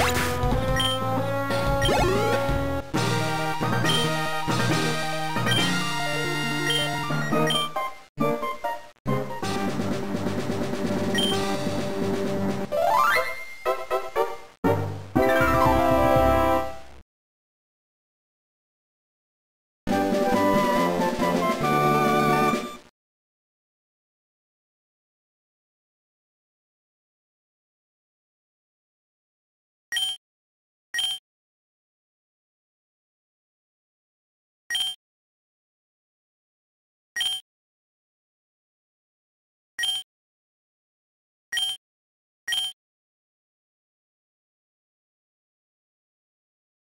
어.